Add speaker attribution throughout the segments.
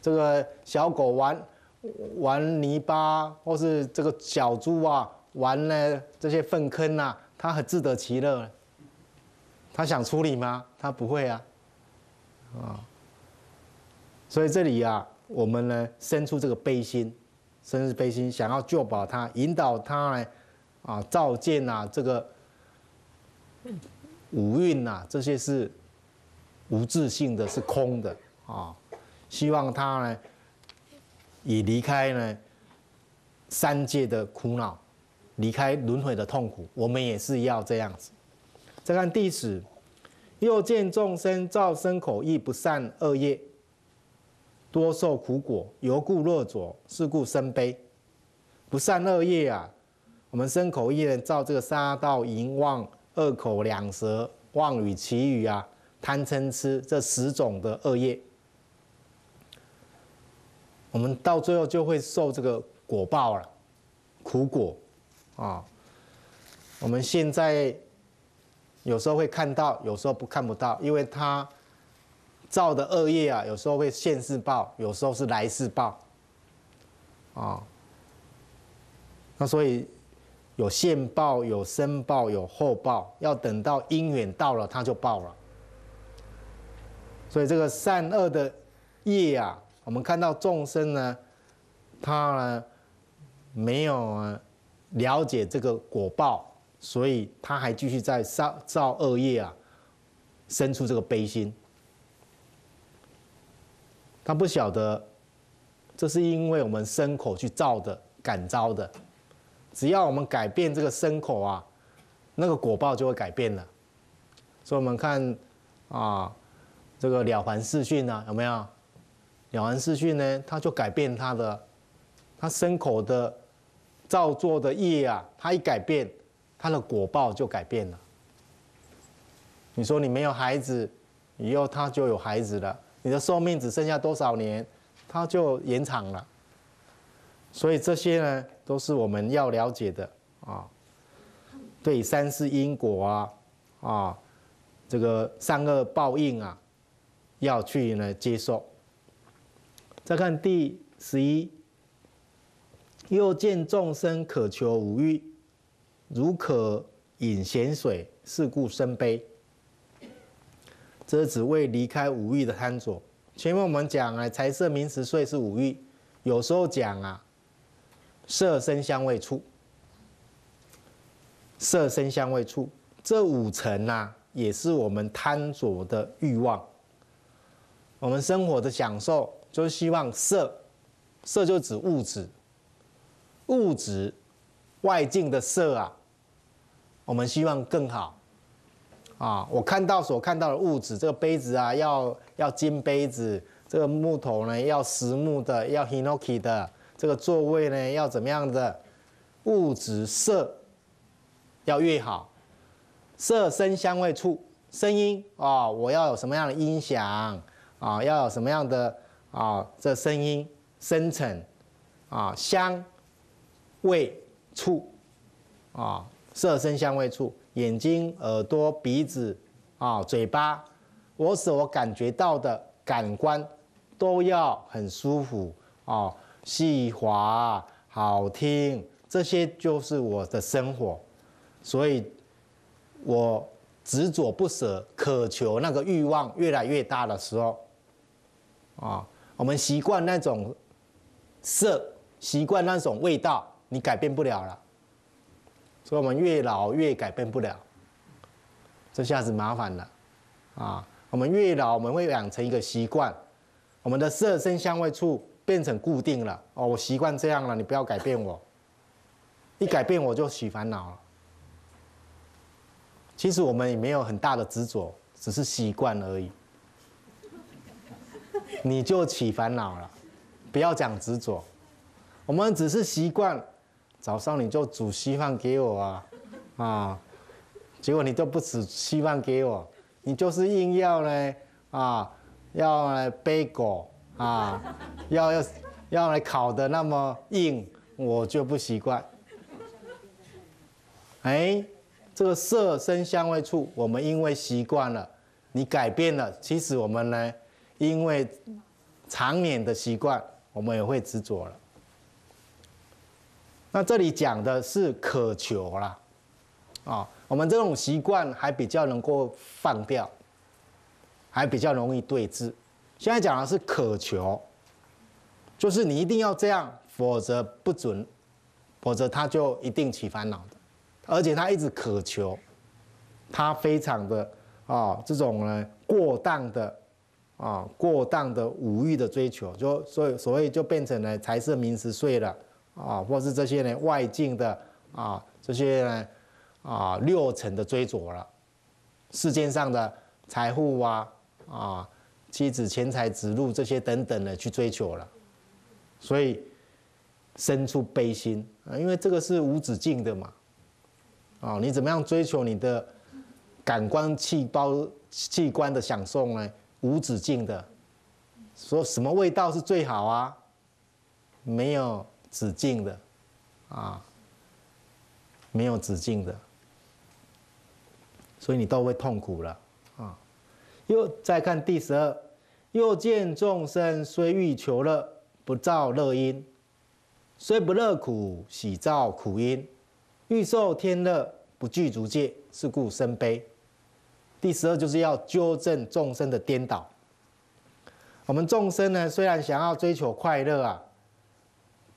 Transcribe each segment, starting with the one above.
Speaker 1: 这个小狗玩玩泥巴，或是这个小猪啊玩呢这些粪坑啊，它很自得其乐。他想处理吗？他不会啊，啊。所以这里啊，我们呢生出这个悲心，生出悲心，想要救保他，引导他来，啊，照见啊，这个五蕴呐，这些是无自性的，是空的啊。希望他呢，也离开呢三界的苦恼，离开轮回的痛苦。我们也是要这样子。再看第十，又见众生造身口意不善恶业，多受苦果，由故乐着，是故生悲。不善恶业啊，我们身口意人造这个杀盗淫妄恶口两舌妄语绮语啊，贪嗔痴这十种的恶业。我们到最后就会受这个果报了，苦果啊。我们现在有时候会看到，有时候不看不到，因为他造的恶业啊，有时候会现世报，有时候是来世报啊。那所以有现报、有生报、有后报，要等到因缘到了，他就报了。所以这个善恶的业啊。我们看到众生呢，他呢没有了解这个果报，所以他还继续在造造恶业啊，生出这个悲心。他不晓得，这是因为我们身口去造的感召的。只要我们改变这个身口啊，那个果报就会改变了。所以我们看啊，这个了凡四训呢，有没有？了完四训呢，他就改变他的，他身口的造作的业啊，他一改变，他的果报就改变了。你说你没有孩子，以后他就有孩子了，你的寿命只剩下多少年，他就延长了。所以这些呢，都是我们要了解的啊。对三世因果啊，啊，这个善恶报应啊，要去呢接受。再看第十一，又见众生渴求无欲，如可饮咸水，是故生悲。这是指为离开五欲的贪着。前面我们讲啊，财色名食睡是五欲，有时候讲啊，色声香味触，色声香味触这五层啊，也是我们贪着的欲望。我们生活的享受。就是希望色，色就指物质，物质外境的色啊，我们希望更好啊。我看到所看到的物质，这个杯子啊，要要金杯子，这个木头呢要实木的，要 hinoki 的，这个座位呢要怎么样的物质色要越好，色声香味触声音啊，我要有什么样的音响啊，要有什么样的。啊，这声音深沉，啊，香味触，啊，色声香味触，眼睛、耳朵、鼻子，啊，嘴巴，我所感觉到的感官都要很舒服，啊，细滑、好听，这些就是我的生活，所以，我执着不舍，渴求那个欲望越来越大的时候，啊。我们习惯那种色，习惯那种味道，你改变不了了。所以，我们越老越改变不了，这下子麻烦了啊！我们越老，我们会养成一个习惯，我们的色身香味触变成固定了哦。我习惯这样了，你不要改变我，一改变我就起烦恼了。其实我们也没有很大的执着，只是习惯而已。你就起烦恼了，不要讲执着，我们只是习惯，早上你就煮稀饭给我啊，啊，结果你都不煮稀饭给我，你就是硬要呢啊，要来背果啊，要要要来烤的那么硬，我就不习惯。哎，这个色身香味触，我们因为习惯了，你改变了，其实我们呢？因为常年的习惯，我们也会执着了。那这里讲的是渴求啦，啊，我们这种习惯还比较能够放掉，还比较容易对治。现在讲的是渴求，就是你一定要这样，否则不准，否则他就一定起烦恼的，而且他一直渴求，他非常的啊这种呢过当的啊过当的五欲的追求，就所以所以就变成了财色名食睡了。啊，或是这些呢外境的啊，这些呢啊六层的追逐了，世间上的财富啊啊，妻子钱财子路这些等等的去追求了，所以生出悲心啊，因为这个是无止境的嘛，啊，你怎么样追求你的感官器胞器官的享受呢？无止境的，说什么味道是最好啊？没有。止境的，啊，没有止境的，所以你都会痛苦了啊。又再看第十二，又见众生虽欲求乐，不造乐因；虽不乐苦，喜造苦因。欲受天乐，不具足戒，是故生悲。第十二就是要纠正众生的颠倒。我们众生呢，虽然想要追求快乐啊。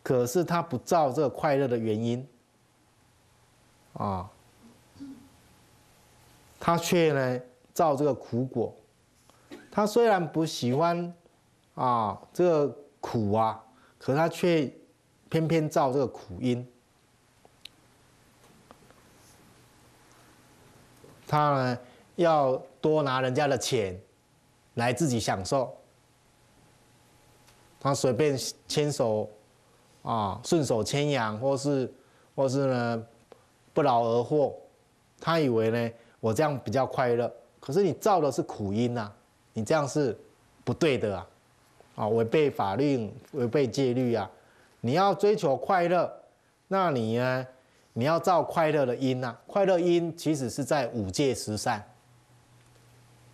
Speaker 1: 可是他不造这个快乐的原因，啊，他却呢造这个苦果。他虽然不喜欢啊这个苦啊，可他却偏偏造这个苦因。他呢要多拿人家的钱来自己享受，他随便牵手。啊，顺手牵羊，或是，或是呢，不劳而获。他以为呢，我这样比较快乐。可是你造的是苦因呐，你这样是不对的啊，啊，违背法律，违背戒律啊。你要追求快乐，那你呢，你要造快乐的因呐。快乐因其实是在五戒十善。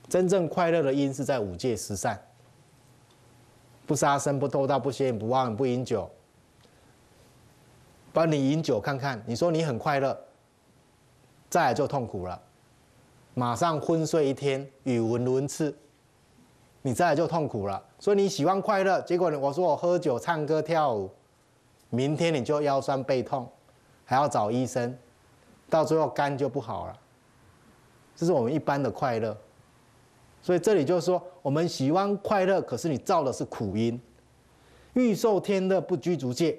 Speaker 1: 真正快乐的因是在五戒十善。不杀生，不偷盗，不邪淫，不妄不饮酒。帮你饮酒看看，你说你很快乐，再来就痛苦了，马上昏睡一天，语无伦次，你再来就痛苦了。所以你喜欢快乐，结果我说我喝酒、唱歌、跳舞，明天你就腰酸背痛，还要找医生，到最后肝就不好了。这是我们一般的快乐，所以这里就是说，我们喜欢快乐，可是你造的是苦因，欲受天乐，不居足戒。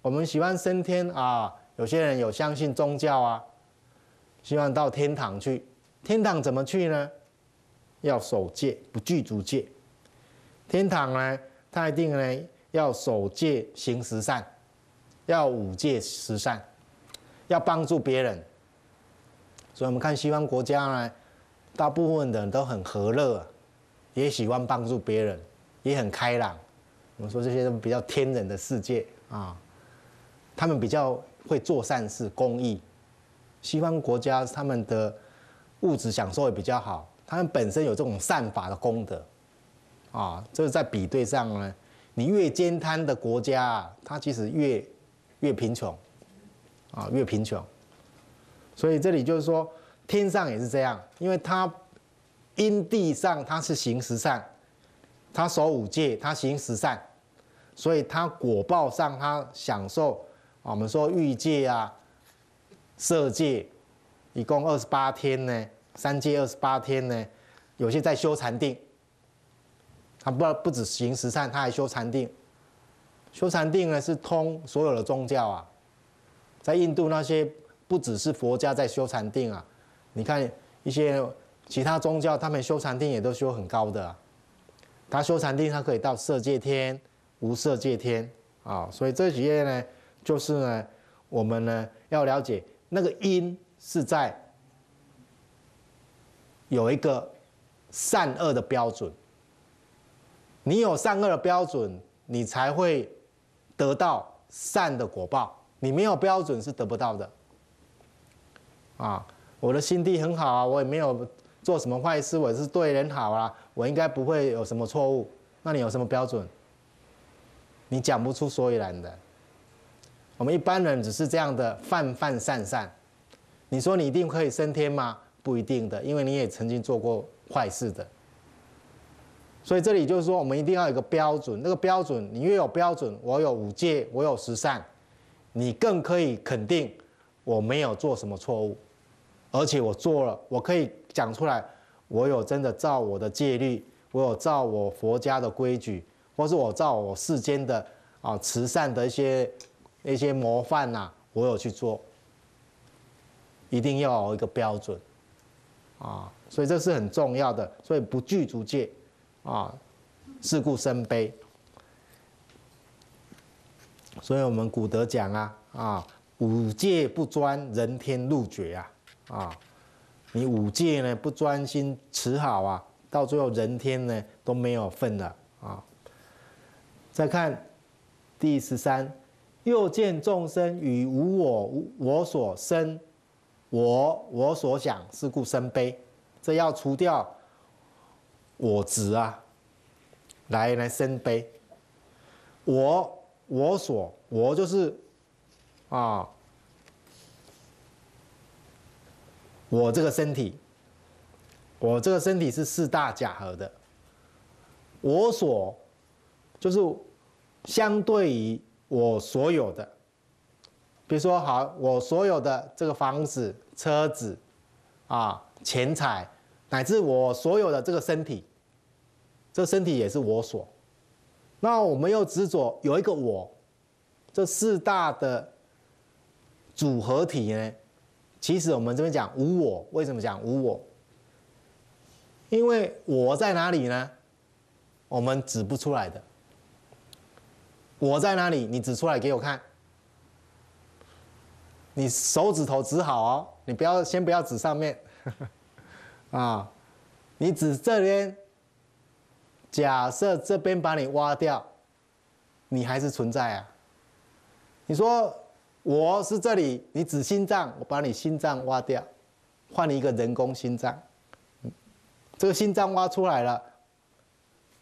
Speaker 1: 我们喜欢升天啊，有些人有相信宗教啊，希望到天堂去。天堂怎么去呢？要守戒，不具足戒。天堂呢，他一定呢要守戒行十善，要五戒十善，要帮助别人。所以我们看西方国家呢，大部分的人都很和乐，也喜欢帮助别人，也很开朗。我们说这些都比较天人的世界啊。他们比较会做善事、公益。西方国家他们的物质享受也比较好，他们本身有这种善法的功德，啊，这是在比对上呢，你越兼贪的国家，它其实越越贫穷，啊，越贫穷。所以这里就是说，天上也是这样，因为它因地上它是行十善，它守五戒，它行十善，所以它果报上它享受。我们说欲界啊，色界，一共二十八天呢，三界二十八天呢，有些在修禅定，他不不止行十善，他还修禅定。修禅定呢是通所有的宗教啊，在印度那些不只是佛家在修禅定啊，你看一些其他宗教，他们修禅定也都修很高的，他修禅定他可以到色界天、无色界天啊，所以这几页呢。就是呢，我们呢要了解那个因是在有一个善恶的标准。你有善恶的标准，你才会得到善的果报。你没有标准是得不到的。啊，我的心地很好啊，我也没有做什么坏事，我是对人好啊，我应该不会有什么错误。那你有什么标准？你讲不出所以然的。我们一般人只是这样的泛泛散散。你说你一定可以升天吗？不一定的，因为你也曾经做过坏事的。所以这里就是说，我们一定要有一个标准。那个标准，你越有标准，我有五戒，我有十善，你更可以肯定我没有做什么错误，而且我做了，我可以讲出来，我有真的照我的戒律，我有照我佛家的规矩，或是我照我世间的啊慈善的一些一些模范呐，我有去做。一定要有一个标准啊，所以这是很重要的。所以不具足戒啊，是故生悲。所以我们古德讲啊啊，五戒不专，人天入绝啊啊！你五戒呢不专心持好啊，到最后人天呢都没有份了啊。再看第十三，又见众生与无我我所生。我我所想是故生悲，这要除掉我执啊，来来生悲。我我所我就是啊，我这个身体，我这个身体是四大假合的。我所就是相对于我所有的。比如说，好，我所有的这个房子、车子，啊，钱财，乃至我所有的这个身体，这身体也是我所。那我们又执着有一个我，这四大的组合体呢？其实我们这边讲无我，为什么讲无我？因为我在哪里呢？我们指不出来的。我在哪里？你指出来给我看。你手指头指好哦，你不要先不要指上面，啊，你指这边。假设这边把你挖掉，你还是存在啊。你说我是这里，你指心脏，我把你心脏挖掉，换你一个人工心脏，这个心脏挖出来了，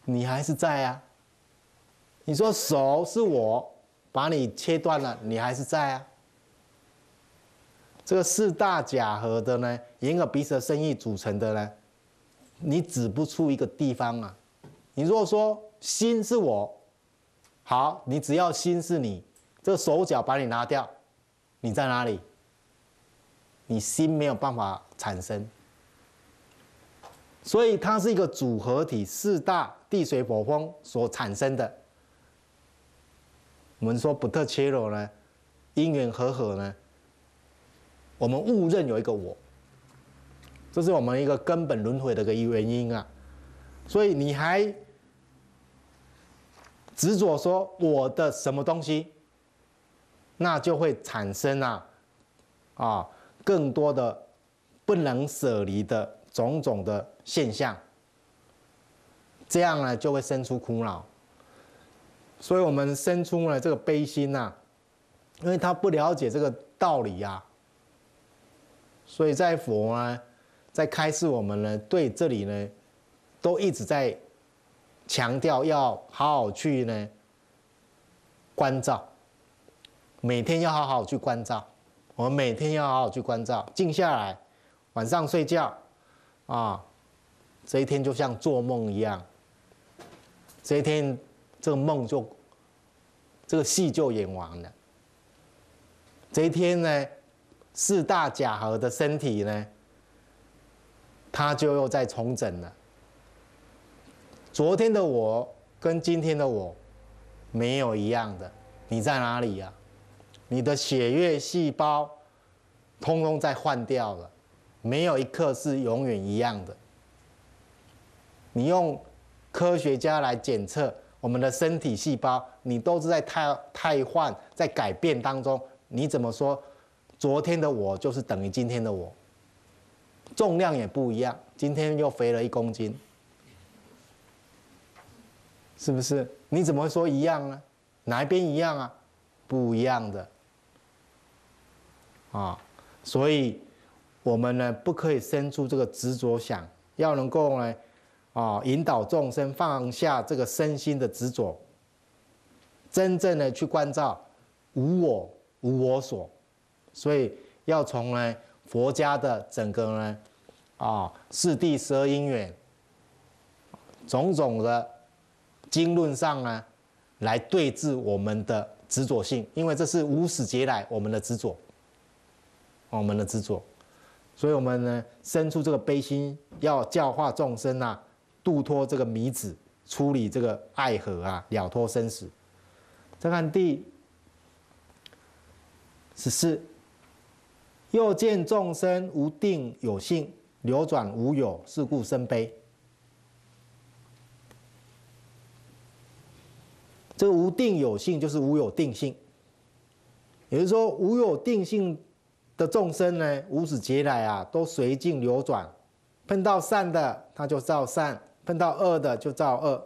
Speaker 1: 你还是在啊。你说手是我把你切断了，你还是在啊。这个四大假合的呢，沿个彼此的生意组成的呢，你指不出一个地方啊。你如果说心是我，好，你只要心是你，这个手脚把你拿掉，你在哪里？你心没有办法产生，所以它是一个组合体，四大地水火风所产生的。我们说不特切罗呢，因缘和合呢。我们误认有一个我，这是我们一个根本轮回的一个原因啊。所以你还执着说我的什么东西，那就会产生啊啊更多的不能舍离的种种的现象，这样呢就会生出苦恼。所以我们生出了这个悲心呐，因为他不了解这个道理呀。所以在佛呢，在开示我们呢，对这里呢，都一直在强调要好好去呢关照，每天要好好去关照，我们每天要好好去关照，静下来，晚上睡觉啊，这一天就像做梦一样，这一天这个梦就这个戏就演完了，这一天呢。四大假合的身体呢，它就又在重整了。昨天的我跟今天的我没有一样的，你在哪里呀？你的血液细胞通通在换掉了，没有一刻是永远一样的。你用科学家来检测我们的身体细胞，你都是在太太换、在改变当中，你怎么说？昨天的我就是等于今天的我，重量也不一样，今天又肥了一公斤，是不是？你怎么会说一样呢？哪一边一样啊？不一样的，啊，所以我们呢不可以生出这个执着想，要能够呢，啊，引导众生放下这个身心的执着，真正的去关照无我无我所，所以要从呢佛家的整个呢啊四谛十二因缘种种的经论上呢来对治我们的执着性，因为这是无始劫来我们的执着，我们的执着，所以我们呢生出这个悲心，要教化众生啊。度脱这个迷子，处理这个爱河啊，了脱生死。再看第十四，又见众生无定有性，流转无有，是故生悲。这个无定有性就是无有定性，也就是说无有定性的众生呢，无始劫来啊，都随境流转，碰到善的他就造善。碰到恶的就造恶，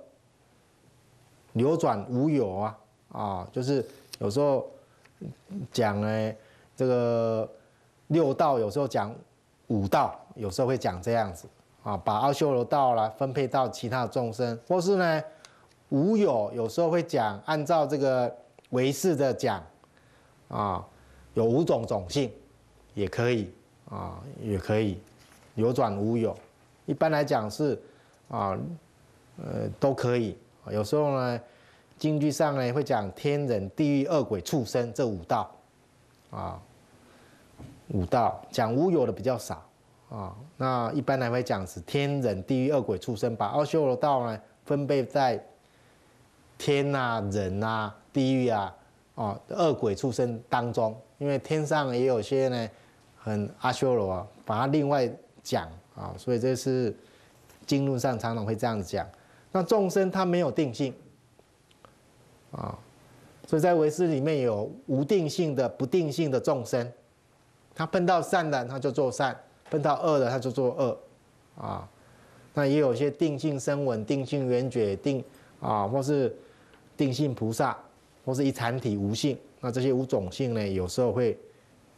Speaker 1: 流转无有啊啊，就是有时候讲呢，这个六道有时候讲五道，有时候会讲这样子。啊，把阿修罗道啦分配到其他的众生，或是呢无有，有时候会讲按照这个唯识的讲啊，有五种种性。也可以啊，也可以有转无有，一般来讲是。啊，呃，都可以。有时候呢，经句上呢会讲天人、地狱、恶鬼、畜生这五道，啊，五道讲无有的比较少啊。那一般来会讲是天人、地狱、恶鬼、畜生，把阿修罗道呢分配在天啊、人啊、地狱啊、哦、恶鬼、畜生当中。因为天上也有些呢很阿修罗，把它另外讲啊，所以这是。经论上常常会这样子讲，那众生他没有定性啊，所以在唯识里面有无定性的、不定性的众生，他碰到善的他就做善，碰到恶的他就做恶啊。那也有些定性生稳、定性圆觉、定啊，或是定性菩萨，或是一禅体无性。那这些五种性呢，有时候会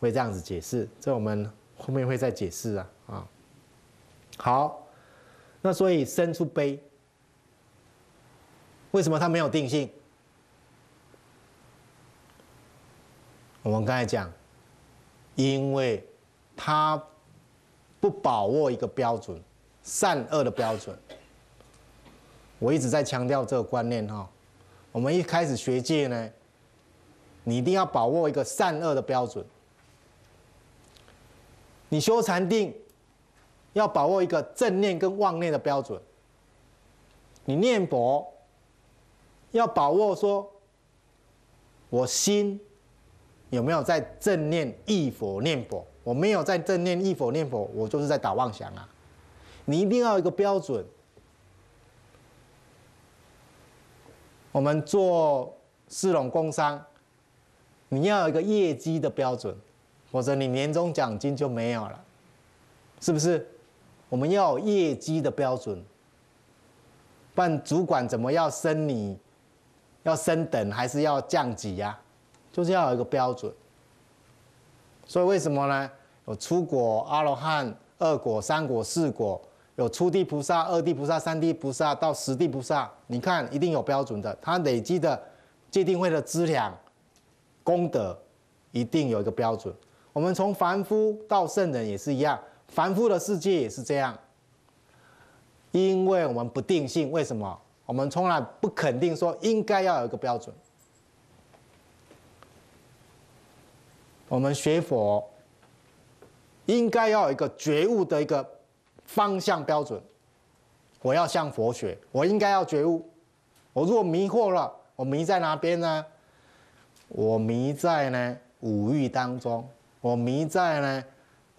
Speaker 1: 会这样子解释，这我们后面会再解释啊啊。好。那所以生出悲，为什么他没有定性？我们刚才讲，因为他不把握一个标准，善恶的标准。我一直在强调这个观念哈。我们一开始学界呢，你一定要把握一个善恶的标准。你修禅定。要把握一个正念跟妄念的标准。你念佛，要把握说，我心有没有在正念忆佛念佛？我没有在正念忆佛念佛，我就是在打妄想啊！你一定要一个标准。我们做四龙工商，你要有一个业绩的标准，否则你年终奖金就没有了，是不是？我们要有业绩的标准，不然主管怎么要升你，要升等还是要降级呀？就是要有一个标准。所以为什么呢？有出果、阿罗汉、二果、三果、四果，有初地菩萨、二地菩萨、三地菩萨到十地菩萨，你看一定有标准的。他累积的界定会的资粮、功德，一定有一个标准。我们从凡夫到圣人也是一样。凡夫的世界也是这样，因为我们不定性。为什么？我们从来不肯定说应该要有一个标准。我们学佛应该要有一个觉悟的一个方向标准。我要向佛学，我应该要觉悟。我如果迷惑了，我迷在哪边呢？我迷在呢五欲当中，我迷在呢。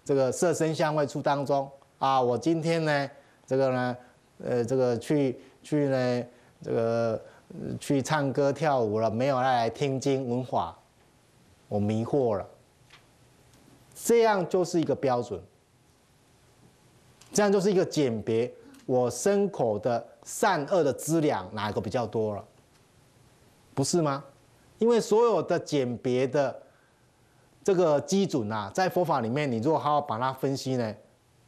Speaker 1: 这个色身相位处当中啊，我今天呢，这个呢，呃，这个去去呢，这个去唱歌跳舞了，没有来听经闻法，我迷惑了。这样就是一个标准，这样就是一个鉴别我身口的善恶的资粮哪一个比较多了，不是吗？因为所有的鉴别的。这个基准啊，在佛法里面，你如果好好把它分析呢，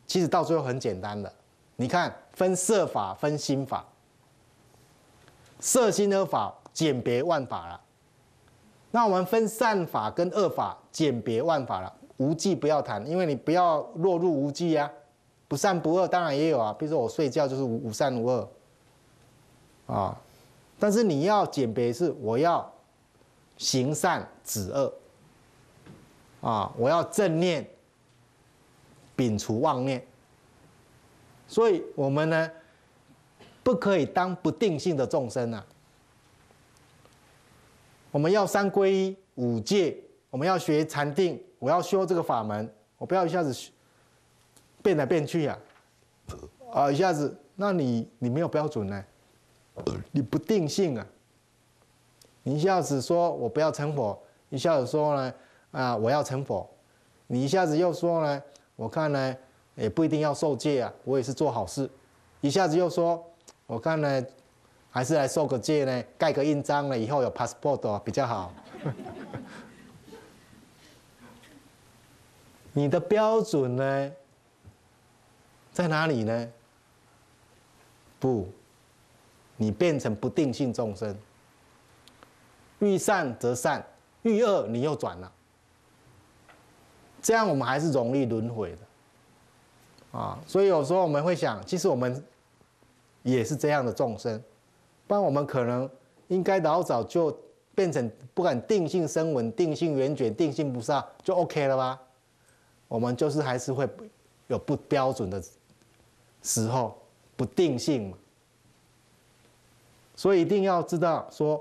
Speaker 1: 其实到最后很简单的，你看分色法分心法，色心二法简别万法了。那我们分善法跟恶法简别万法了，无记不要谈，因为你不要落入无记啊。不善不恶当然也有啊，比如说我睡觉就是无无善无恶。啊，但是你要简别是我要行善止恶。啊，我要正念摒除妄念，所以我们呢不可以当不定性的众生啊。我们要三皈依五戒，我们要学禅定，我要修这个法门，我不要一下子。变来变去呀，啊，一下子，那你你没有标准呢，你不定性啊，你一下子说我不要成佛，一下子说呢，啊，我要成佛，你一下子又说呢，我看呢也不一定要受戒啊，我也是做好事，一下子又说，我看呢还是来受个戒呢，盖个印章呢，以后有 passport 比较好，你的标准呢？在哪里呢？不，你变成不定性众生，遇善则善，遇恶你又转了，这样我们还是容易轮回的啊。所以有时候我们会想，其实我们也是这样的众生，不然我们可能应该老早就变成不管定性声闻、定性圆觉、定性菩萨就 OK 了吧？我们就是还是会有不标准的。时候不定性嘛，所以一定要知道说，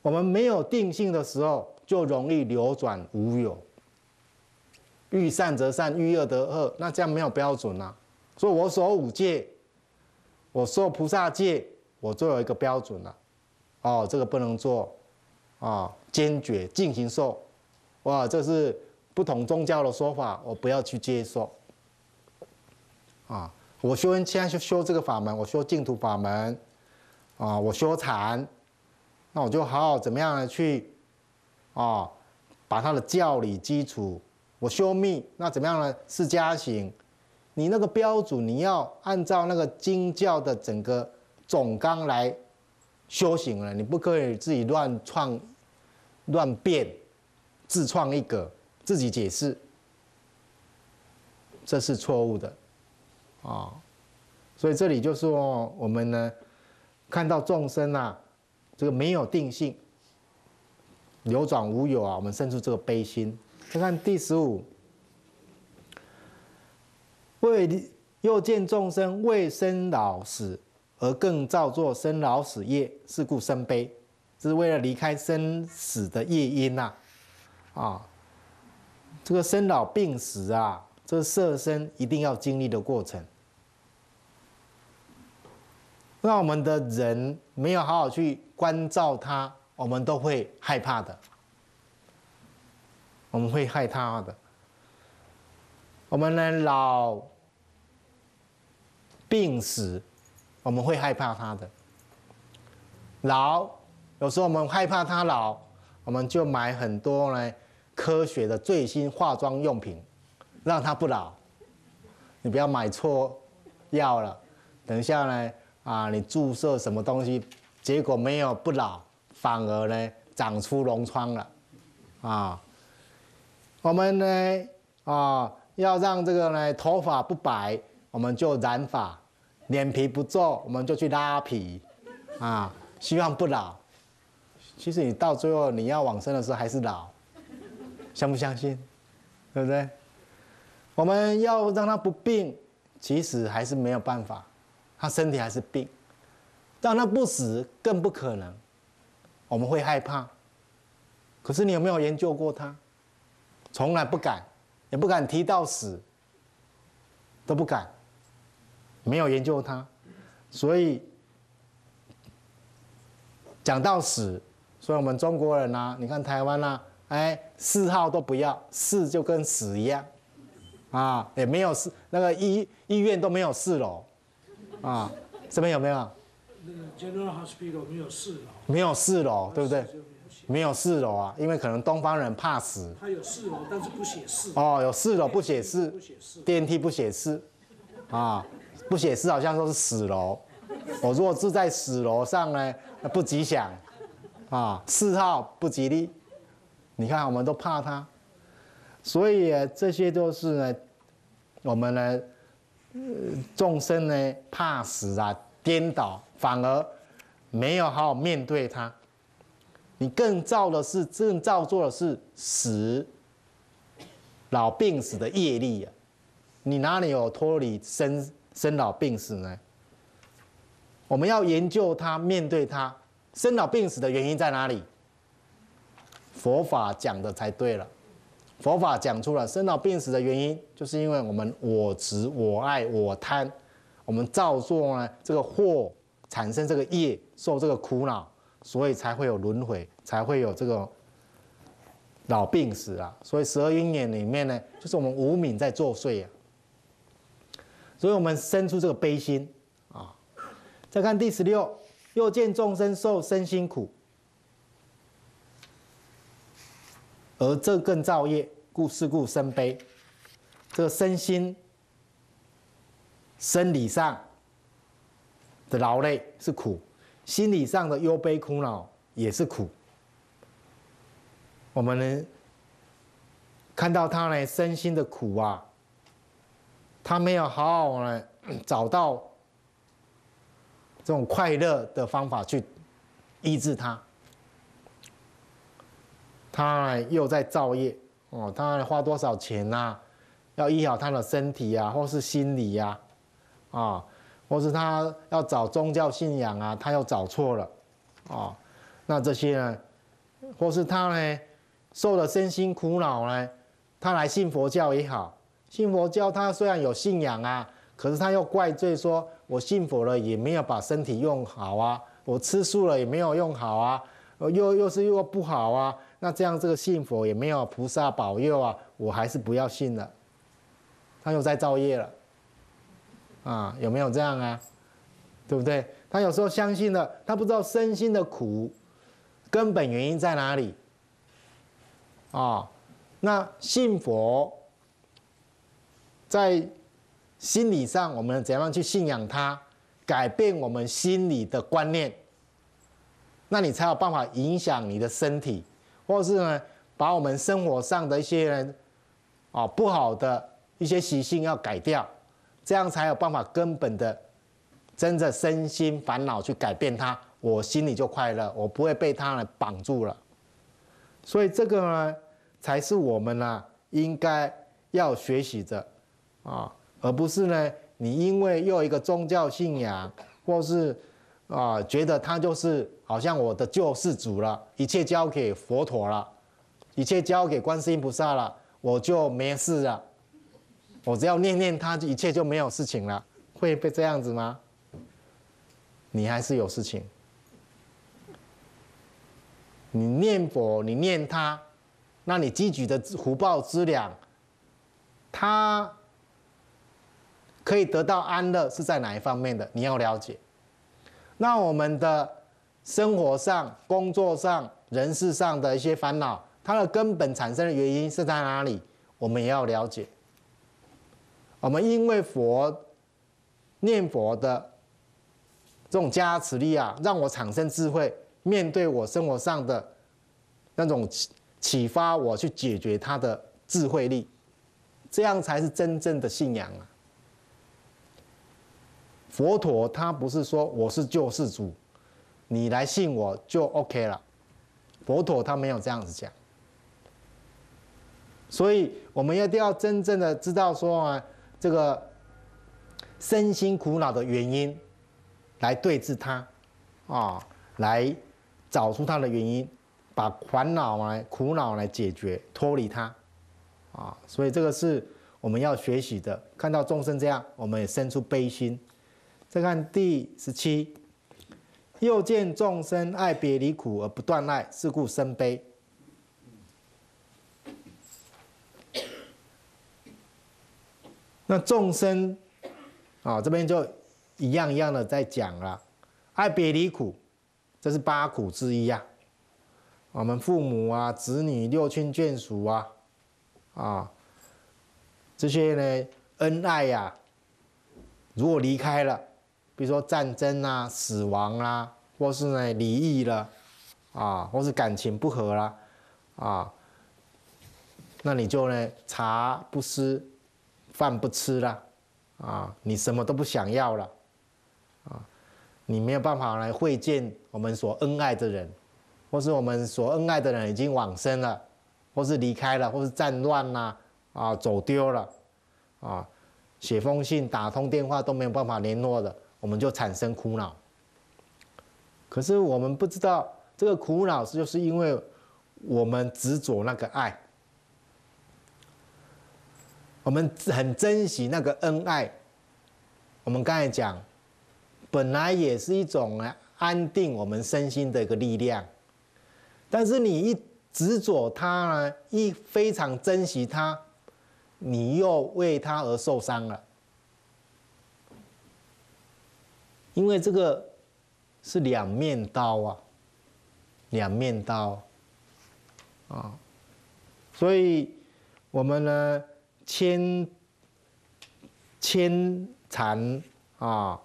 Speaker 1: 我们没有定性的时候，就容易流转无有。遇善则善，遇恶则恶，那这样没有标准啊。所以我守五戒，我受菩萨戒，我就有一个标准了。哦，这个不能做，啊，坚决进行受，哇，这是不同宗教的说法，我不要去接受，啊。我修现在修修这个法门，我修净土法门，啊，我修禅，那我就好好怎么样的去，啊，把他的教理基础，我修密，那怎么样呢？是加行，你那个标准你要按照那个经教的整个总纲来修行了，你不可以自己乱创、乱变、自创一个自己解释，这是错误的。啊，所以这里就说我们呢，看到众生啊，这个没有定性，流转无有啊，我们生出这个悲心。看看第十五，为又见众生为生老死而更造作生老死业，是故生悲，这是为了离开生死的业因呐。啊，这个生老病死啊，这个色身一定要经历的过程。那我们的人没有好好去关照他，我们都会害怕的。我们会害怕的。我们呢老病死，我们会害怕他的。老有时候我们害怕他老，我们就买很多呢科学的最新化妆用品，让他不老。你不要买错药了，等一下呢。啊，你注射什么东西，结果没有不老，反而呢长出脓疮了，啊，我们呢啊要让这个呢头发不白，我们就染发；脸皮不皱，我们就去拉皮，啊，希望不老。其实你到最后你要往生的时候还是老，相不相信？对不对？我们要让他不病，其实还是没有办法。他身体还是病，让他不死更不可能，我们会害怕。可是你有没有研究过他？从来不敢，也不敢提到死，都不敢，没有研究他，所以讲到死，所以我们中国人呢，你看台湾呢，哎，四号都不要，四就跟死一样，啊，也没有四，那个医医院都没有四楼。啊，这边有没有？
Speaker 2: 那个 General Hospital 没有四楼。
Speaker 1: 没有四楼，对不对？没有四楼啊，因为可能东方人怕死。
Speaker 2: 他有四楼，但是不写四。
Speaker 1: 哦，有四楼不写四。电梯不写四。啊，不写四好像说是死楼。我如果住在死楼上呢，那不吉祥啊，四号不吉利。你看，我们都怕它，所以这些都是呢，我们呢，众生呢怕死啊，颠倒，反而没有好好面对它。你更造的是，更造作的是死、老、病死的业力啊！你哪里有脱离生生老病死呢？我们要研究它，面对它，生老病死的原因在哪里？佛法讲的才对了。佛法讲出了生老病死的原因，就是因为我们我执、我爱、我贪，我们造作呢这个祸，产生这个业，受这个苦恼。所以才会有轮回，才会有这个老病死啊。所以十二因缘里面呢，就是我们无名在作祟啊。所以我们生出这个悲心啊。再看第十六，又见众生受身心苦，而这更造业，故事故生悲。这个身心生理上的劳累是苦。心理上的忧悲苦恼也是苦。我们呢看到他呢身心的苦啊，他没有好好呢找到这种快乐的方法去医治他，他呢又在造业哦，他花多少钱呐？要医好他的身体呀，或是心理呀，啊。或是他要找宗教信仰啊，他又找错了，啊，那这些呢？或是他呢受了身心苦恼呢？他来信佛教也好，信佛教他虽然有信仰啊，可是他又怪罪说，我信佛了也没有把身体用好啊，我吃素了也没有用好啊，又又是又不好啊，那这样这个信佛也没有菩萨保佑啊，我还是不要信了，他又在造业了。啊，有没有这样啊？对不对？他有时候相信了，他不知道身心的苦根本原因在哪里。啊，那信佛在心理上，我们怎样去信仰他，改变我们心理的观念，那你才有办法影响你的身体，或是呢，把我们生活上的一些人啊不好的一些习性要改掉。这样才有办法根本的，真的身心烦恼去改变它，我心里就快乐，我不会被它呢绑住了。所以这个呢，才是我们呢应该要学习的啊，而不是呢你因为又一个宗教信仰，或是啊觉得他就是好像我的救世主了，一切交给佛陀了，一切交给观世音菩萨了，我就没事了。我只要念念他，一切就没有事情了，会被这样子吗？你还是有事情。你念佛，你念他，那你积聚的福报资粮，他可以得到安乐是在哪一方面的？你要了解。那我们的生活上、工作上、人事上的一些烦恼，它的根本产生的原因是在哪里？我们也要了解。我们因为佛念佛的这种加持力啊，让我产生智慧，面对我生活上的那种启启发，我去解决它的智慧力，这样才是真正的信仰啊！佛陀他不是说我是救世主，你来信我就 OK 了，佛陀他没有这样子讲，所以我们一定要真正的知道说啊。这个身心苦恼的原因，来对治它，啊，来找出它的原因，把烦恼来苦恼来解决，脱离它，啊，所以这个是我们要学习的。看到众生这样，我们也生出悲心。再看第十七，又见众生爱别离苦而不断爱，是故生悲。那众生啊，这边就一样一样的在讲了，爱别离苦，这是八苦之一呀。我们父母啊、子女、六亲眷属啊，啊，这些呢恩爱呀，如果离开了，比如说战争啊、死亡啦，或是呢离异了，啊，或是感情不和啦，啊，那你就呢茶不思，饭不吃了，啊，你什么都不想要了，啊，你没有办法来会见我们所恩爱的人，或是我们所恩爱的人已经往生了，或是离开了，或是战乱啦，啊，走丢了，啊。写封信、打通电话都没有办法联络的，我们就产生苦恼。可是我们不知道，这个苦恼是就是因为我们执着那个爱，我们很珍惜那个恩爱。我们刚才讲，本来也是一种呢安定我们身心的一个力量，但是你一执着它呢，一非常珍惜它。你又为他而受伤了，因为这个是两面刀啊，两面刀啊，所以我们呢千千缠啊，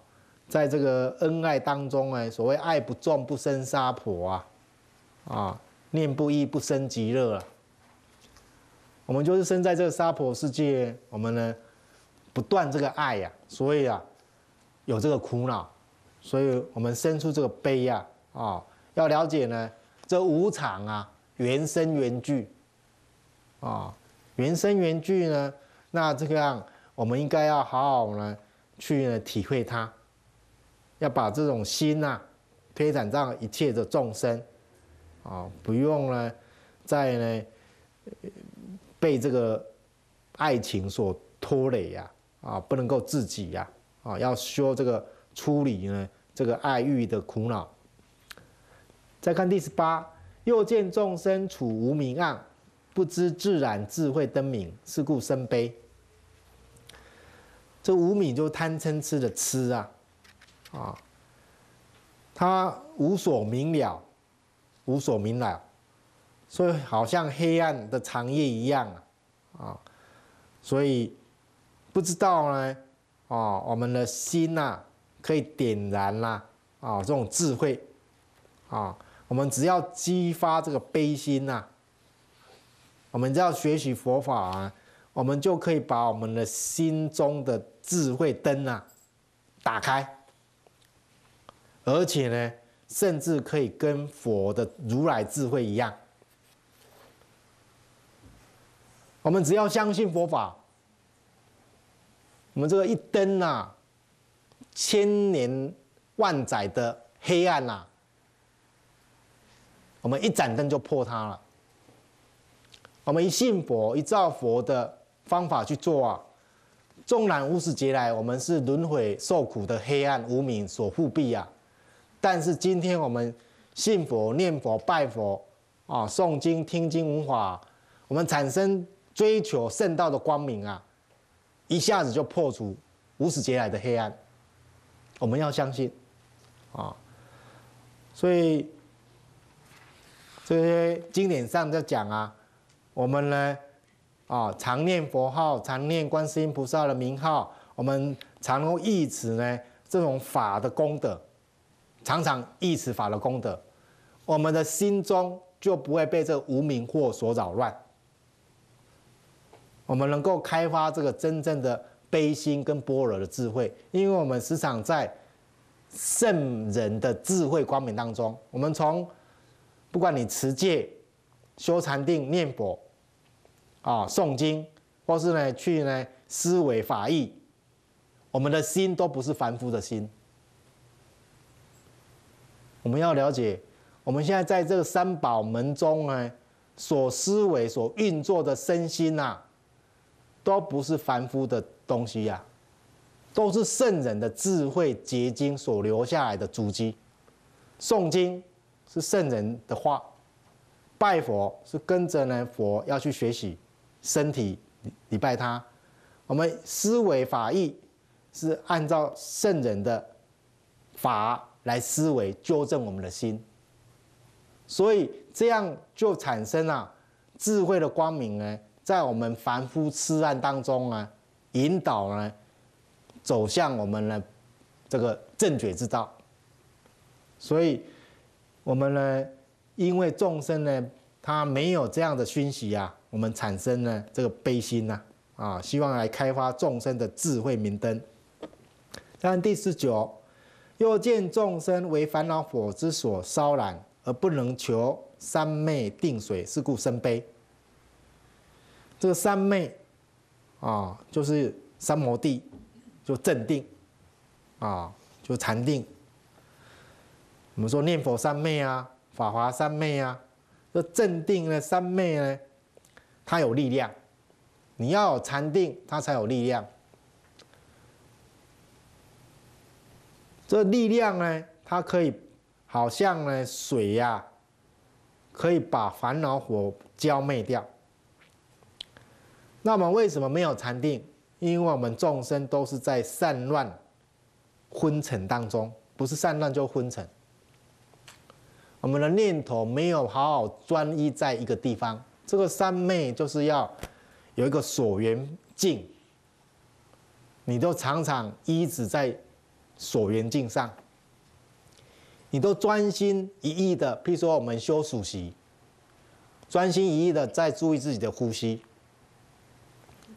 Speaker 1: 在这个恩爱当中呢，所谓爱不重不生杀婆啊，啊念不依不生极乐啊。我们就是生在这个娑婆世界，我们呢不断这个爱呀，所以啊有这个苦恼，所以我们生出这个悲呀啊，要了解呢这无常啊，缘生缘聚啊，原生原句呢，那这个样我们应该要好好呢去呢体会它，要把这种心呐推展到一切的众生。啊，不用呢在呢。被这个爱情所拖累呀，啊，不能够自己呀，啊，要修这个处理呢这个爱欲的苦恼。再看第十八，又见众生处无明暗，不知自然智慧灯明，是故生悲。这无米就贪嗔痴的痴啊，啊，他无所明了，无所明了。所以好像黑暗的长夜一样啊，啊，所以不知道呢，啊，我们的心呐可以点燃啦，啊，这种智慧，啊，我们只要激发这个悲心呐，我们只要学习佛法啊，我们就可以把我们的心中的智慧灯啊打开，而且呢，甚至可以跟佛的如来智慧一样。我们只要相信佛法，我们这个一灯啊，千年万载的黑暗呐，我们一盏灯就破它了。我们一信佛，一照佛的方法去做啊，纵然无始劫来我们是轮回受苦的黑暗无名所护庇啊，但是今天我们信佛、念佛、拜佛啊，诵经、听经、闻法，我们产生。追求圣道的光明啊，一下子就破除无始劫来的黑暗。我们要相信啊，所以这些经典上在讲啊，我们呢啊常念佛号，常念观世音菩萨的名号，我们常能忆此呢这种法的功德，常常忆此法的功德，我们的心中就不会被这无名惑所扰乱。我们能够开发这个真正的悲心跟般若的智慧，因为我们时常在圣人的智慧光明当中。我们从不管你持戒、修禅定、念佛啊、诵经，或是呢去呢思维法义，我们的心都不是凡夫的心。我们要了解，我们现在在这个三宝门中呢，所思维、所运作的身心呐。都不是凡夫的东西呀，都是圣人的智慧结晶所留下来的足迹。诵经是圣人的话，拜佛是跟着呢佛要去学习，身体礼拜他。我们思维法义是按照圣人的法来思维，纠正我们的心。所以这样就产生了智慧的光明呢。在我们凡夫痴暗当中啊，引导呢走向我们的这个正觉之道。所以，我们呢，因为众生呢，他没有这样的熏习啊，我们产生呢这个悲心呐，啊，希望来开发众生的智慧明灯。但第十九，又见众生为烦恼火之所烧燃，而不能求三昧定水，是故生悲。这个三昧啊，就是三摩地，就镇定啊，就禅定。我们说念佛三昧啊，法华三昧啊，这镇定呢，三昧呢，它有力量。你要有禅定，它才有力量。这力量呢，它可以好像呢水呀，可以把烦恼火浇灭掉。那么为什么没有禅定？因为我们众生都是在散乱昏沉当中，不是散乱就昏沉。我们的念头没有好好专一在一个地方，这个三昧就是要有一个所缘境，你都常常依止在所缘境上，你都专心一意的，譬如说我们修数息，专心一意的在注意自己的呼吸，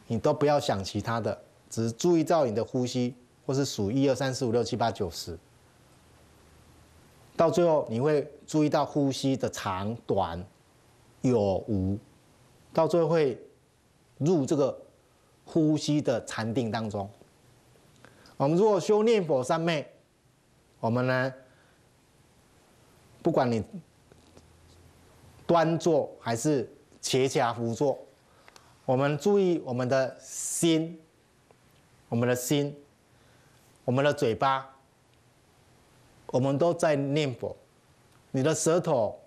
Speaker 1: 你都不要想其他的，只注意到你的呼吸，或是数一二三四五六七八九十。到最后，你会注意到呼吸的长短、有无，到最后会入这个呼吸的禅定当中。我们如果修念佛三昧，我们呢，不管你端坐还是斜跏趺坐，我们注意我们的心，我们的心，我们的嘴巴。我们都在念佛，你的舌头、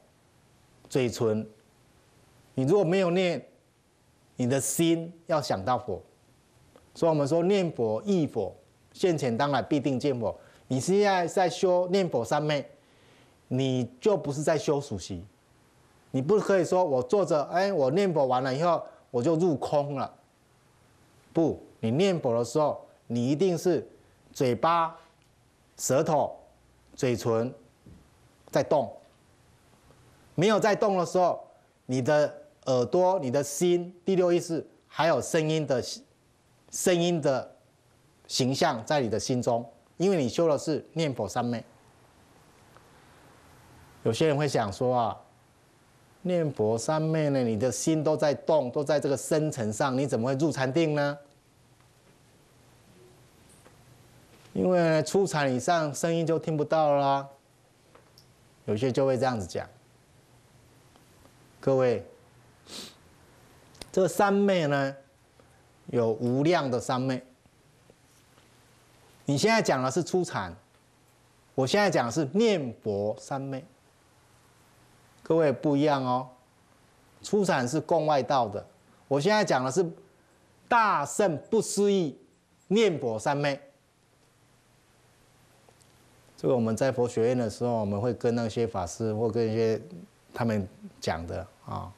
Speaker 1: 嘴唇，你如果没有念，你的心要想到佛。所以我们说念佛忆佛，现前当然必定见佛。你现在在修念佛三昧，你就不是在修属习。你不可以说我坐着，哎，我念佛完了以后我就入空了。不，你念佛的时候，你一定是嘴巴、舌头。嘴唇在动，没有在动的时候，你的耳朵、你的心、第六意识还有声音的声音的形象在你的心中，因为你修的是念佛三昧。有些人会想说啊，念佛三昧呢，你的心都在动，都在这个深层上，你怎么会入禅定呢？因为出禅以上，声音就听不到啦。有些就会这样子讲。各位，这三昧呢，有无量的三昧。你现在讲的是出禅，我现在讲的是念佛三昧。各位不一样哦，出禅是共外道的，我现在讲的是大圣不思议念佛三昧。这个我们在佛学院的时候，我们会跟那些法师或跟一些他们讲的啊。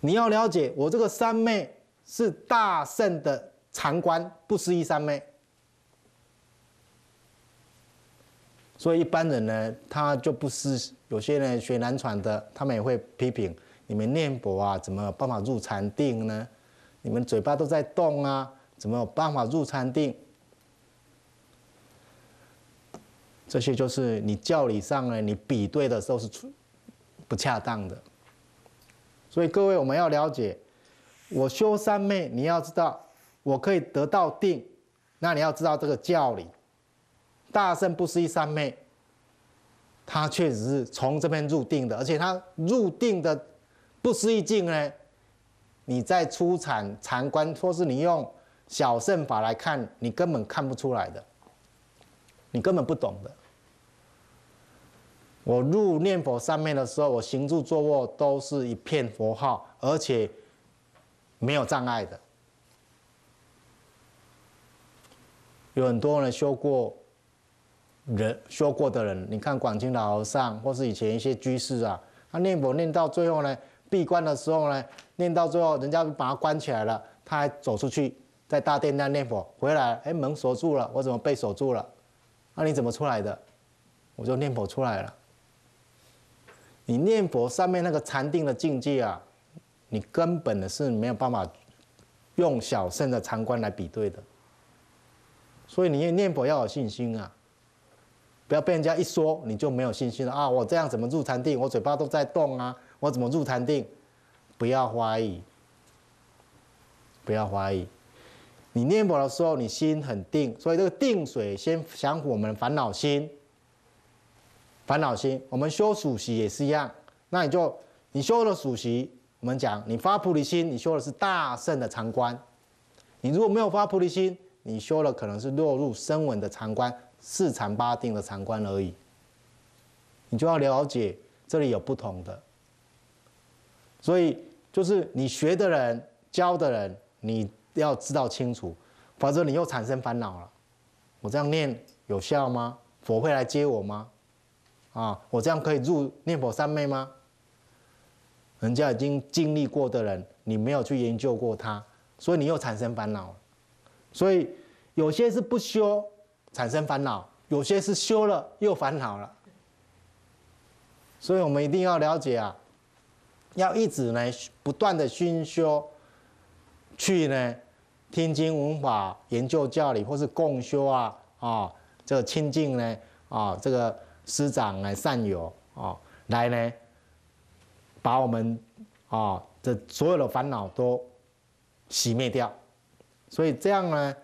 Speaker 1: 你要了解，我这个三昧是大圣的禅观，不思议三昧。所以一般人呢，他就不是有些人学南传的，他们也会批评你们念佛啊，怎么有办法入禅定呢？你们嘴巴都在动啊，怎么有办法入禅定？这些就是你教理上呢，你比对的时候是不恰当的。所以各位，我们要了解，我修三昧，你要知道，我可以得到定，那你要知道这个教理。大圣不思议三昧，他确实是从这边入定的，而且他入定的不思议境呢，你在出禅禅观，或是你用小圣法来看，你根本看不出来的，你根本不懂的。我入念佛三昧的时候，我行住坐卧都是一片佛号，而且没有障碍的。有很多人修过人修过的人，你看广清老和尚，或是以前一些居士啊，他念佛念到最后呢，闭关的时候呢，念到最后，人家把他关起来了，他还走出去在大殿那念佛，回来，哎，门锁住了，我怎么被锁住了？那你怎么出来的？我就念佛出来了。你念佛上面那个禅定的境界啊，你根本的是没有办法用小圣的禅观来比对的。所以你念佛要有信心啊，不要被人家一说你就没有信心了啊！我这样怎么入禅定？我嘴巴都在动啊，我怎么入禅定？不要怀疑，不要怀疑。你念佛的时候，你心很定，所以这个定水先降我们烦恼心。烦恼心，我们修属习也是一样。那你就你修了属习，我们讲你发菩提心，你修的是大圣的禅观。你如果没有发菩提心，你修了可能是落入声闻的禅观，四禅八定的禅观而已。你就要了解这里有不同的，所以。就是你学的人教的人，你要知道清楚，否则你又产生烦恼了。我这样念有效吗？佛会来接我吗？啊，我这样可以入念佛三昧吗？人家已经经历过的人，你没有去研究过他，所以你又产生烦恼。所以有些是不修产生烦恼，有些是修了又烦恼了。所以我们一定要了解啊。要一直呢不断的熏修，去呢听经闻法、研究教理，或是共修啊啊，这个清净呢啊这个师长来善友啊，来呢把我们啊这所有的烦恼都熄灭掉。所以这样呢，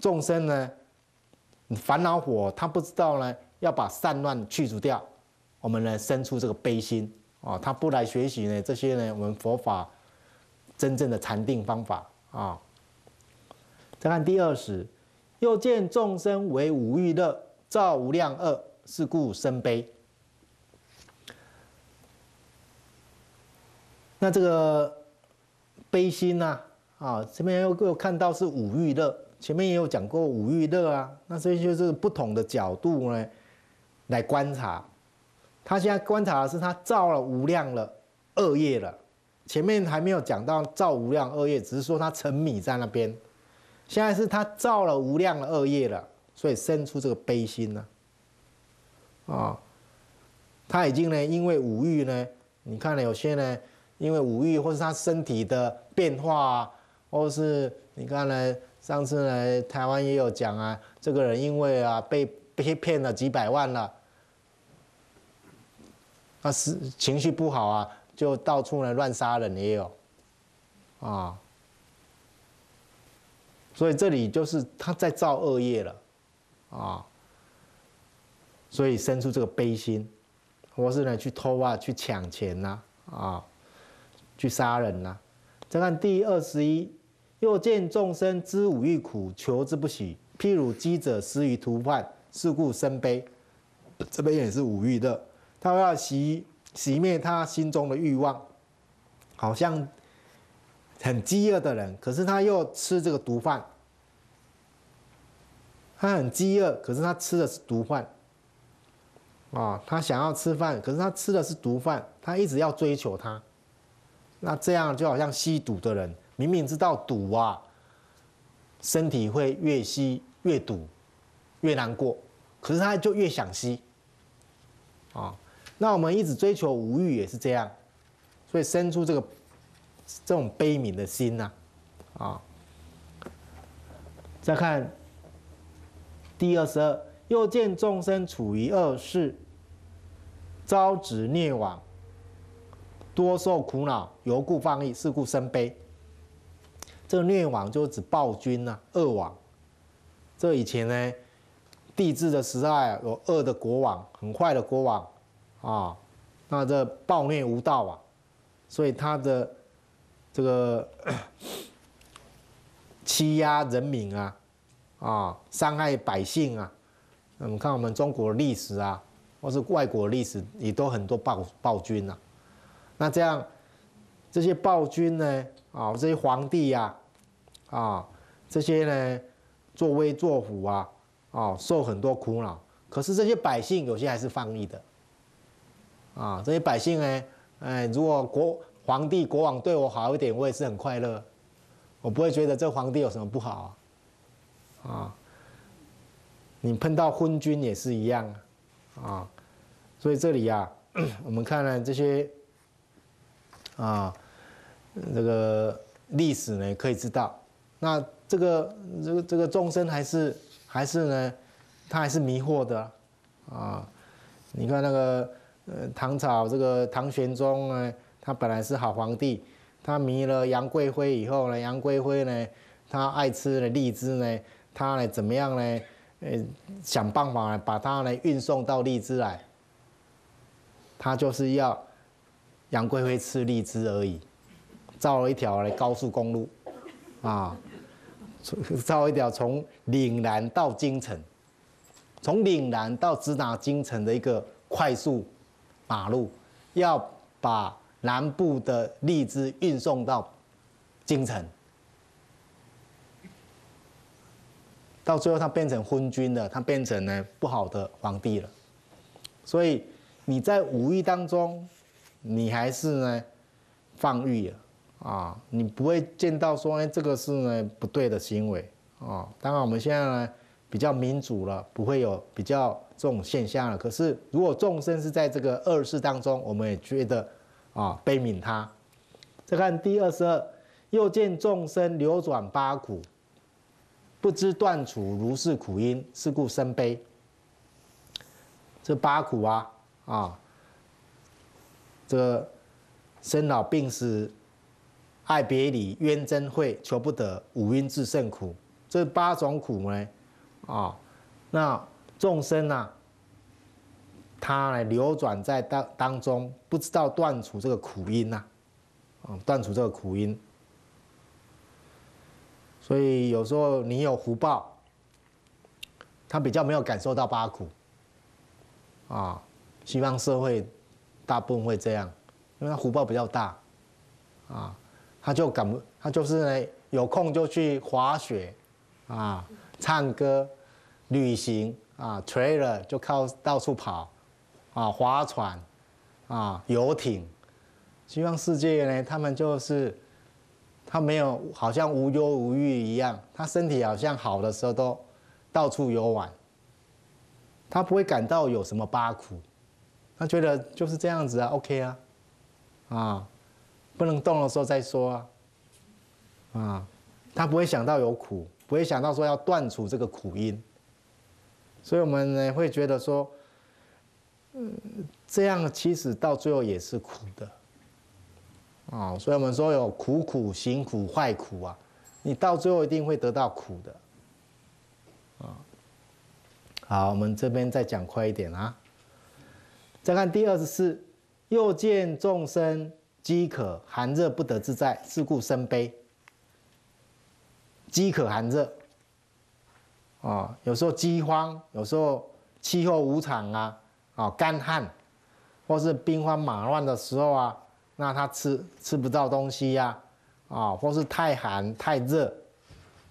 Speaker 1: 众生呢烦恼火他不知道呢要把善乱去除掉，我们呢生出这个悲心。啊，他不来学习呢，这些呢，我们佛法真正的禅定方法啊。再看第二十，又见众生为五欲乐，造无量恶，是故生悲。那这个悲心呢？啊，这边又又看到是五欲乐，前面也有讲过五欲乐啊。那所以就是不同的角度呢，来观察。他现在观察的是他造了无量的恶业了，前面还没有讲到造无量恶业，只是说他沉迷在那边。现在是他造了无量的恶业了，所以生出这个悲心呢。啊他已经呢，因为五欲呢，你看呢，有些呢，因为五欲或是他身体的变化啊，或是你看呢，上次呢，台湾也有讲啊，这个人因为啊被被骗了几百万了。他是情绪不好啊，就到处呢乱杀人也有，啊，所以这里就是他在造恶业了，啊，所以生出这个悲心，或是呢去偷啊，去抢钱呐，啊，去杀人呐。再看第二十一，又见众生知五欲苦，求之不喜，譬如饥者失于途犯，是故生悲。这边也是五欲的。他要熄熄灭他心中的欲望，好像很饥饿的人，可是他又吃这个毒饭。他很饥饿，可是他吃的是毒饭。啊，他想要吃饭，可是他吃的是毒饭，他一直要追求他。那这样就好像吸毒的人，明明知道毒啊，身体会越吸越毒，越难过，可是他就越想吸。啊。那我们一直追求无欲也是这样，所以生出这个这种悲悯的心呐，啊。再看第二十二，又见众生处于恶世，遭执孽往，多受苦恼，由故放逸，是故生悲。这个孽往就是指暴君呐，恶王。这以前呢，帝制的时代有恶的国王，很坏的国王。啊，那这暴虐无道啊，所以他的这个 欺压人民啊，啊，伤害百姓啊，那么看我们中国历史啊，或是外国历史，也都很多暴暴君呐。那这样这些暴君呢，啊，这些皇帝呀，啊，这些呢作威作福啊，啊，受很多苦恼。可是这些百姓有些还是放逸的。啊，这些百姓呢，哎，如果国皇帝、国王对我好一点，我也是很快乐。我不会觉得这皇帝有什么不好啊，啊，你碰到昏君也是一样啊，所以这里呀，我们看了这些啊，这个历史呢，可以知道，那这个这个这个众生还是还是呢，他还是迷惑的啊，你看那个呃唐朝这个唐玄宗呢，他本来是好皇帝。他迷了杨贵妃以后呢，杨贵妃呢，他爱吃的荔枝呢，他呢怎么样呢？呃，想办法把它呢运送到荔枝来。他就是要杨贵妃吃荔枝而已，造了一条呢高速公路，啊，造一条从岭南到京城，从岭南到直达京城的一个快速马路，要把。南部的荔枝运送到京城，到最后他变成昏君了，他变成呢不好的皇帝了。所以你在武艺当中，你还是呢放御了啊，你不会见到说哎这个是呢不对的行为啊。当然我们现在呢比较民主了，不会有比较这种现象了。可是如果众生是在这个恶世当中，我们也觉得。啊，悲悯他。再看第二十二，又见众生流转八苦，不知断除如是苦因，是故生悲。这八苦啊，啊，这生老病死、爱别离、冤憎会、求不得、五阴炽盛苦，这八种苦呢，啊，那众生啊。他呢流转在当当中，不知道断除这个苦因呐，啊，断除这个苦因。所以有时候你有福报，他比较没有感受到八苦，啊，西方社会大部分会这样，因为他福报比较大，啊，他就感他就是呢有空就去滑雪，啊，唱歌，旅行，啊，trailer 就靠到处跑。啊，划船，啊，游艇，西方世界呢，他们就是他没有，好像无忧无虑一样，他身体好像好的时候都到处游玩，他不会感到有什么八苦，他觉得就是这样子啊，OK 啊，啊，不能动的时候再说啊，啊，他不会想到有苦，不会想到说要断除这个苦因，所以我们呢会觉得说。嗯，这样其实到最后也是苦的，啊，所以我们说有苦苦、行苦、坏苦啊，你到最后一定会得到苦的，啊，好，我们这边再讲快一点啊，再看第二十四，又见众生饥渴寒热不得自在，是故生悲。饥渴寒热，啊，有时候饥荒，有时候气候无常啊。啊，干旱，或是兵荒马乱的时候啊，那他吃吃不到东西呀，啊，或是太寒太热，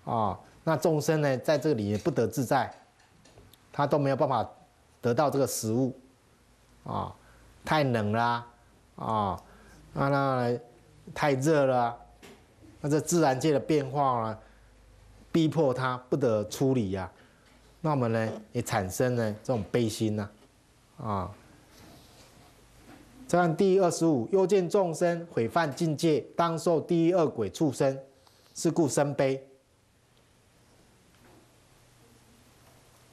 Speaker 1: 啊，那众生呢在这里不得自在，他都没有办法得到这个食物，啊，太冷啦，啊，那那太热了，那这自然界的变化啊，逼迫他不得处理呀，那我们呢也产生呢这种悲心呐。啊，这样第二十五，又见众生毁犯境界，当受第一恶鬼畜生，是故生悲。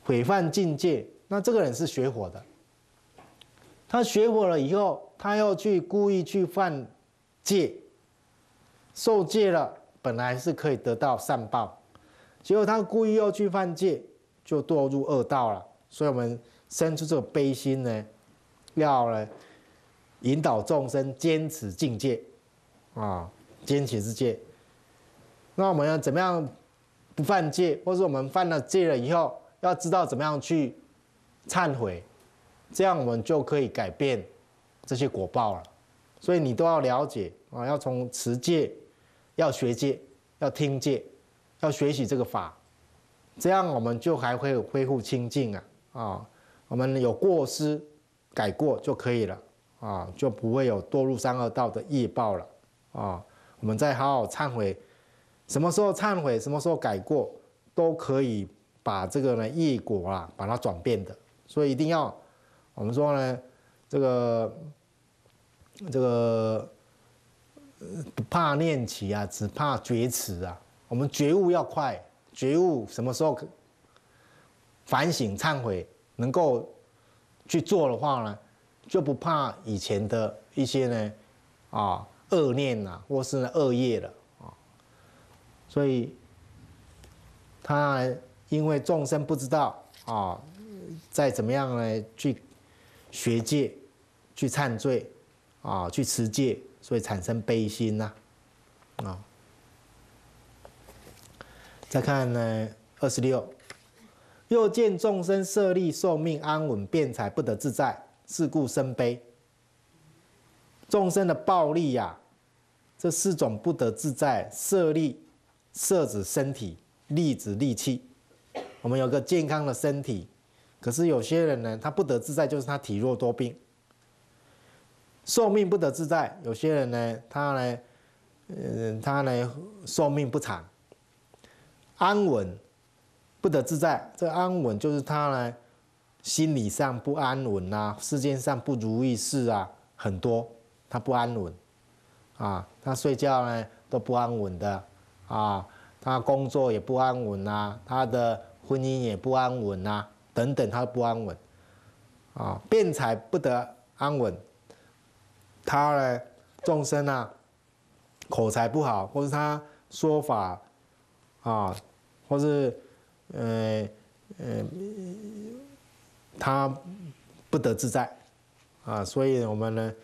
Speaker 1: 毁犯境界，那这个人是学火的，他学火了以后，他又去故意去犯戒，受戒了，本来是可以得到善报，结果他故意又去犯戒，就堕入恶道了。所以，我们。生出这个悲心呢，要呢引导众生坚持境界啊，坚持之戒。那我们要怎么样不犯戒，或者我们犯了戒了以后，要知道怎么样去忏悔，这样我们就可以改变这些果报了。所以你都要了解啊，要从持戒，要学戒，要听戒，要学习这个法，这样我们就还会恢复清净啊啊。我们有过失，改过就可以了啊，就不会有堕入三恶道的业报了啊。我们再好好忏悔什么时候忏悔，什么时候改过，都可以把这个呢业果啊把它转变的。所以一定要我们说呢，这个这个不怕念起啊，只怕觉迟啊。我们觉悟要快，觉悟什么时候反省忏悔能够去做的话呢，就不怕以前的一些呢啊恶念呐，或是恶业了啊。所以，他因为众生不知道啊，再怎么样呢去学戒、去忏罪啊、去持戒，所以产生悲心呐，啊。再看呢，二十六，又见众生设立寿命安稳，辩才不得自在，是故生悲。众生的暴力呀，这四种不得自在，设立。色指身体，力指力气。我们有个健康的身体，可是有些人呢，他不得自在，就是他体弱多病，寿命不得自在。有些人呢，他呢，嗯，他呢，寿命不长，安稳不得自在。这安稳就是他呢，心理上不安稳啊，世界上不如意事啊很多，他不安稳啊，他睡觉呢都不安稳的。啊，他工作也不安稳啊，他的婚姻也不安稳啊，等等，他不安稳。啊，辩才不得安稳，他呢，众生啊，口才不好，或是他说法啊，或是呃呃，他不得自在啊，所以我们呢，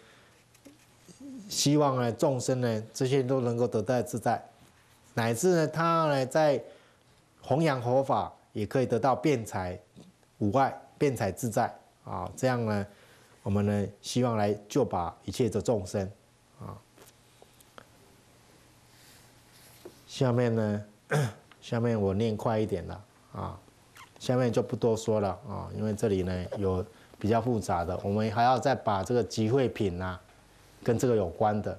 Speaker 1: 希望呢，众生呢，这些都能够得到自在。乃至呢，他呢在弘扬佛法，也可以得到辩才无碍、辩才自在啊。这样呢，我们呢希望来救拔一切的众生啊。下面呢，下面我念快一点了啊。下面就不多说了啊，因为这里呢有比较复杂的，我们还要再把这个集会品啊，跟这个有关的。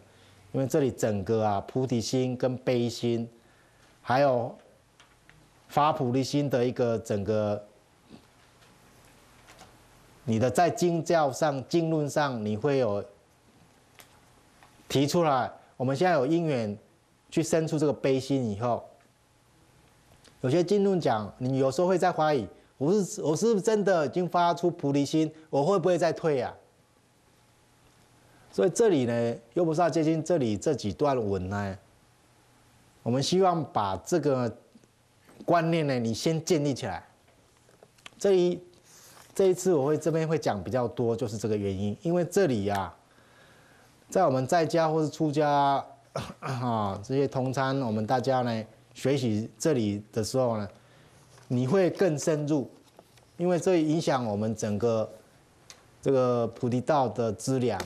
Speaker 1: 因为这里整个啊，菩提心跟悲心，还有发菩提心的一个整个，你的在经教上、经论上，你会有提出来。我们现在有因缘去生出这个悲心以后，有些经论讲，你有时候会在怀疑，我是我是不是真的已经发出菩提心，我会不会再退啊？所以这里呢，《优婆塞戒经》这里这几段文呢，我们希望把这个观念呢，你先建立起来。这一这一次我会这边会讲比较多，就是这个原因。因为这里呀，在我们在家或是出家 啊这些同参，我们大家呢学习这里的时候呢，你会更深入，因为这影响我们整个这个菩提道的资粮。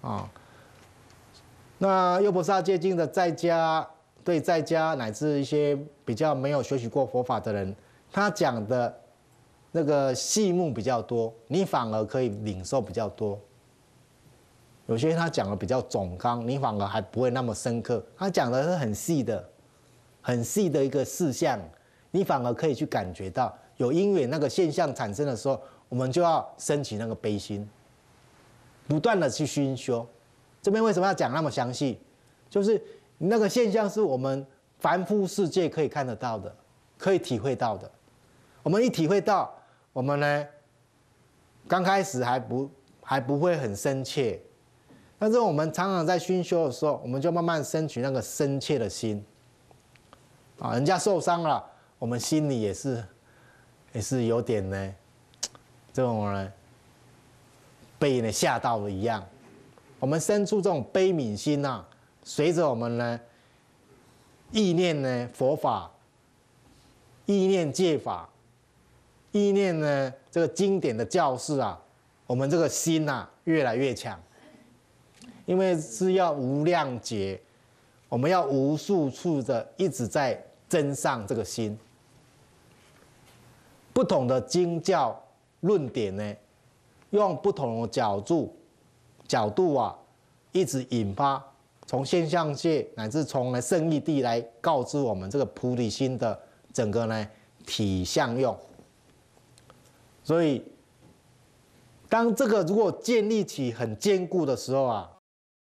Speaker 1: 啊，那优婆塞戒经的在家对在家乃至一些比较没有学习过佛法的人，他讲的那个细目比较多，你反而可以领受比较多。有些他讲的比较总纲，你反而还不会那么深刻。他讲的是很细的、很细的一个事项，你反而可以去感觉到有因缘那个现象产生的时候，我们就要升起那个悲心。不断的去熏修，这边为什么要讲那么详细？就是那个现象是我们凡夫世界可以看得到的，可以体会到的。我们一体会到，我们呢，刚开始还不还不会很深切，但是我们常常在熏修的时候，我们就慢慢升起那个深切的心。啊，人家受伤了，我们心里也是也是有点呢，这种呢。被呢吓到了一样，我们生出这种悲悯心呐，随着我们呢意念呢佛法，意念戒法，意念呢这个经典的教示啊，我们这个心呐越来越强，因为是要无量劫，我们要无数处的一直在增上这个心，不同的经教论点呢。用不同的角度角度啊，一直引发从现象界乃至从呢圣义地来告知我们这个菩提心的整个呢体相用。所以，当这个如果建立起很坚固的时候啊，